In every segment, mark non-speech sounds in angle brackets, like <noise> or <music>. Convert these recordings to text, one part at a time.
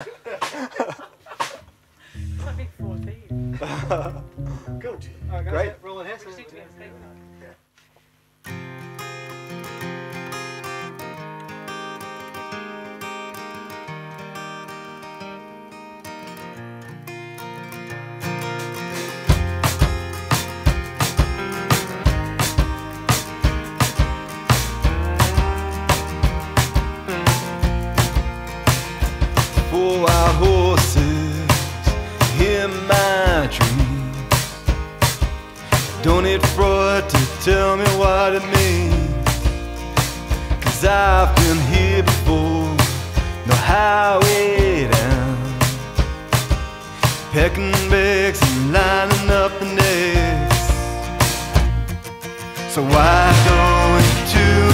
I think 14. <laughs> Good. Alright, guys, Great. yeah, rolling here. My dreams. Don't need Freud to tell me what it means. Cause I've been here before, know how it ends. Pecking bags and lining up the necks. So why go into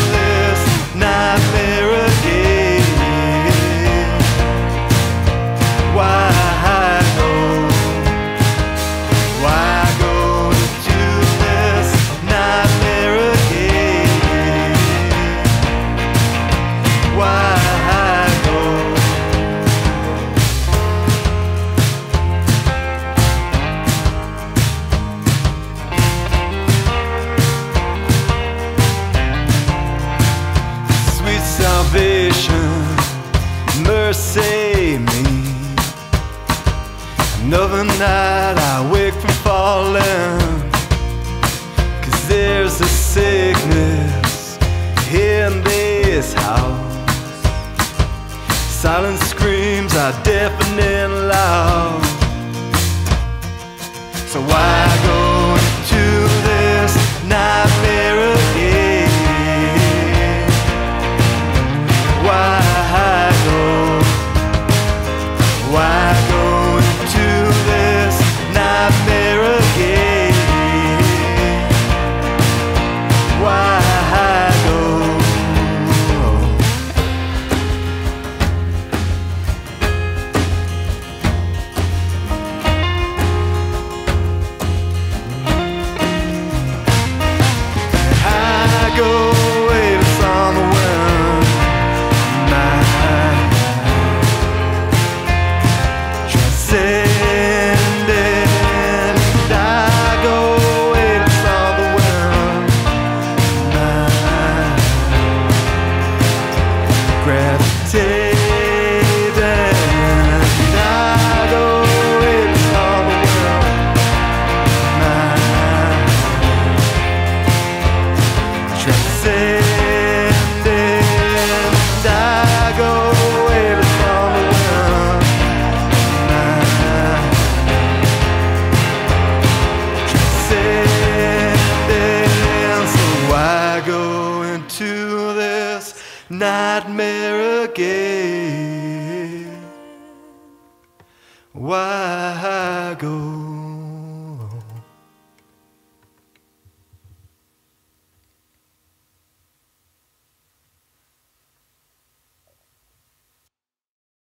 mercy me. Another night I wake from falling. Cause there's a sickness here in this house. Silent screams are deafening loud. So why go nightmare again. Why go?